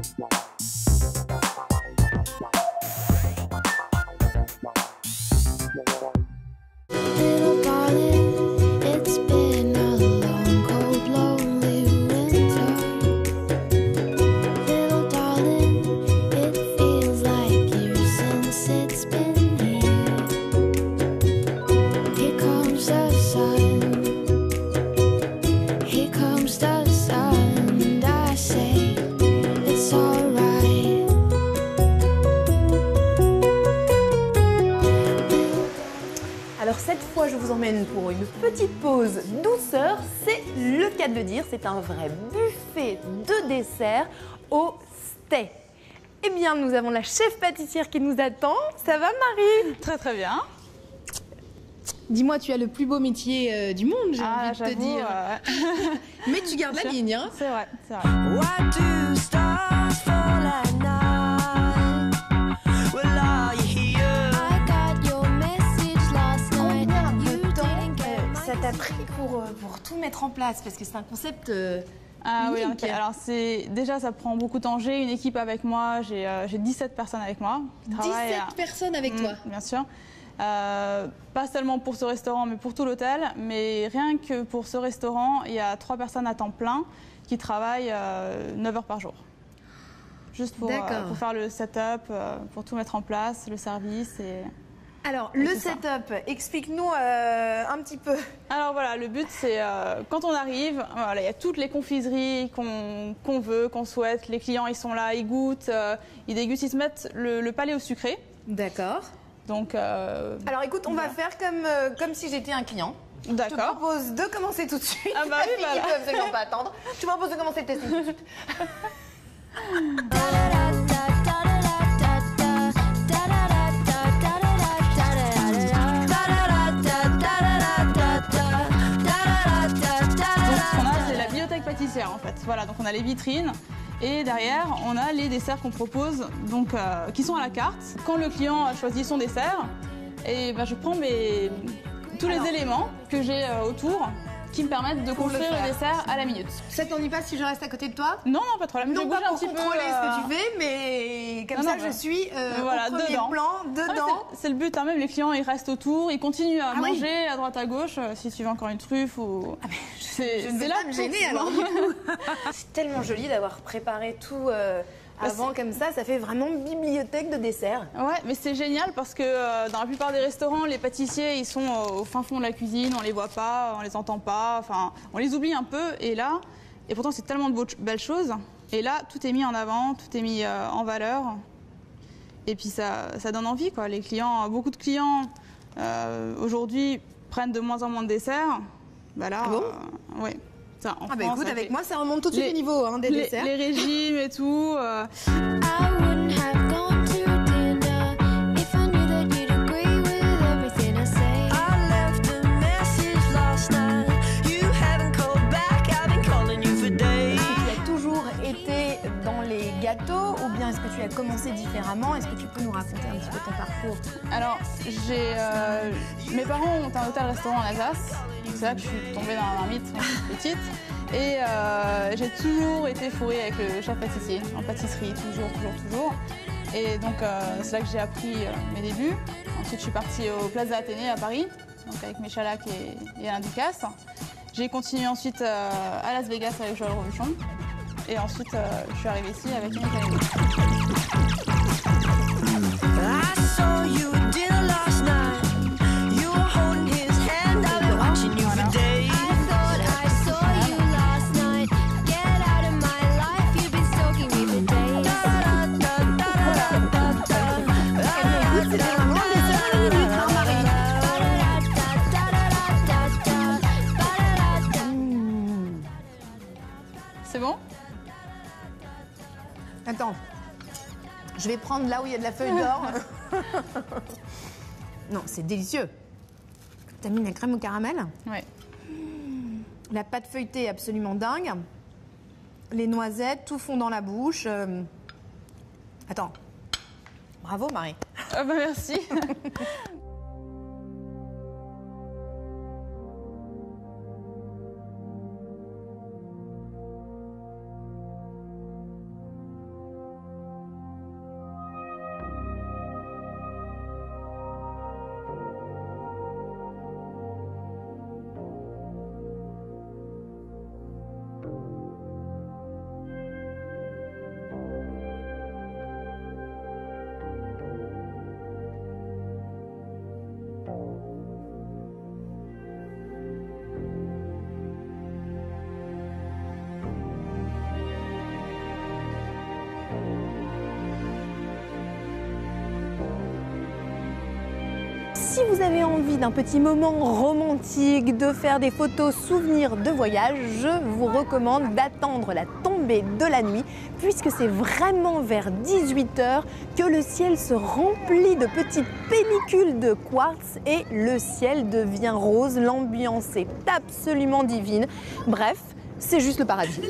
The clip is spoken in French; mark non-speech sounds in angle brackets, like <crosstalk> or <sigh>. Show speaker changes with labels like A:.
A: Thank you.
B: Alors cette fois, je vous emmène pour une petite pause douceur. C'est le cas de le dire, c'est un vrai buffet de dessert au steak. Eh bien, nous avons la chef pâtissière qui nous attend. Ça va, Marie?
C: Très très bien.
D: Dis-moi, tu as le plus beau métier euh, du monde, j'ai
C: Ah,
D: envie de te dire.
C: euh, <laughs>
D: Mais tu gardes la <laughs> ligne, hein
C: c'est vrai, c'est vrai.
E: Why do stars fall
B: pour, euh, pour tout mettre en place Parce que c'est un concept euh,
C: Ah oui,
B: unique.
C: ok. Alors c'est déjà ça prend beaucoup de temps. J'ai une équipe avec moi, j'ai euh, j'ai 17 personnes avec moi. qui
D: 17
C: travaillent à-
D: personnes avec
C: Mm,
D: toi.
C: Bien sûr. Euh, pas seulement pour ce restaurant, mais pour tout l'hôtel. Mais rien que pour ce restaurant, il y a trois personnes à temps plein qui travaillent euh, 9 heures par jour. Juste pour, euh, pour faire le setup, euh, pour tout mettre en place, le service. Et...
B: Alors,
C: Et
B: le setup, explique-nous euh, un petit peu.
C: Alors voilà, le but c'est euh, quand on arrive, voilà, il y a toutes les confiseries qu'on qu'on veut, qu'on souhaite. Les clients ils sont là, ils goûtent, euh, ils dégustent, ils se mettent le, le palais au sucré.
D: D'accord.
C: Donc
B: Alors écoute, on va faire comme, comme si j'étais un client. Je te
C: d'accord.
B: propose de commencer tout de suite.
C: Ah bah oui, <laughs> voilà.
B: peut absolument pas attendre. Je te propose de commencer le testing tout de suite. <laughs>
C: en fait. Voilà, donc on a les vitrines. Et derrière, on a les desserts qu'on propose, donc euh, qui sont à la carte. Quand le client a choisi son dessert, et ben, je prends mes, tous
B: Alors.
C: les éléments que j'ai euh, autour qui me permettent de
B: le
C: construire le, dessert à la minute.
B: Ça t'ennuie pas si je reste à côté de toi
C: Non, non, pas de problème. je
B: Non
C: bouge
B: pas
C: un
B: pour
C: petit peu.
B: contrôler ce
C: euh,
B: que tu fais, mais comme
C: Non,
B: ça
C: non,
B: je suis euh,
C: Voilà,
B: au premier
C: dedans.
B: plan,
C: Ah,
B: dedans.
C: c'est- C'est le but, hein, même les clients ils restent autour, ils continuent à
B: Ah oui.
C: manger à droite à gauche euh, si tu veux encore une truffe ou. C'est
B: Je ne vais pas me gêner alors du coup. <laughs> C'est tellement joli d'avoir préparé tout euh, avant comme ça, ça fait vraiment bibliothèque de dessert.
C: Ouais, mais c'est génial parce que euh, dans la plupart des restaurants, les pâtissiers ils sont euh, au fin fond de la cuisine, on les voit pas, on les entend pas, enfin on les oublie un peu. Et là, et pourtant c'est tellement de beaux- belles choses. Et là, tout est mis en avant, tout est mis euh, en valeur. Et puis ça, ça donne envie quoi. Les clients, beaucoup de clients euh, aujourd'hui prennent de moins en moins de desserts. Bah là,
B: Ah bon?
C: ouais. Ça, en
B: Ah bah
C: France,
B: écoute, avec
C: fait-
B: moi ça remonte tout de suite
C: Les-
B: au niveau hein, des
C: les,
B: desserts.
C: les régimes et tout. euh,
B: tu as commencé différemment Est-ce que tu peux nous raconter un petit peu ton parcours
C: Alors, j'ai, euh, mes parents ont un hôtel-restaurant en Alsace. C'est là que je suis tombée dans la marmite quand j'étais <laughs> petite. Et euh, j'ai toujours été fourrée avec le chef pâtissier, en pâtisserie, toujours, toujours, toujours. Et donc, euh, c'est là que j'ai appris mes débuts. Ensuite, je suis partie au Plaza Athénée à Paris, donc avec mes Chalac et, et Alain Ducasse. J'ai continué ensuite à Las Vegas avec Joël Robuchon. Et ensuite, euh, je suis arrivée ici avec académie.
B: Attends, je vais prendre là où il y a de la feuille d'or. <laughs> non, c'est délicieux. T'as mis la crème au caramel
C: Ouais.
B: La pâte feuilletée est absolument dingue. Les noisettes, tout fond dans la bouche. euh. Attends. Bravo Marie.
C: Ah bah merci. <laughs>
B: si vous avez envie d'un petit moment romantique, de faire des photos souvenirs de voyage, je vous recommande d'attendre la tombée de la nuit, puisque c'est vraiment vers 18h que le ciel se remplit de petites pellicules de quartz et le ciel devient rose. L'ambiance est absolument divine. Bref, c'est juste le paradis.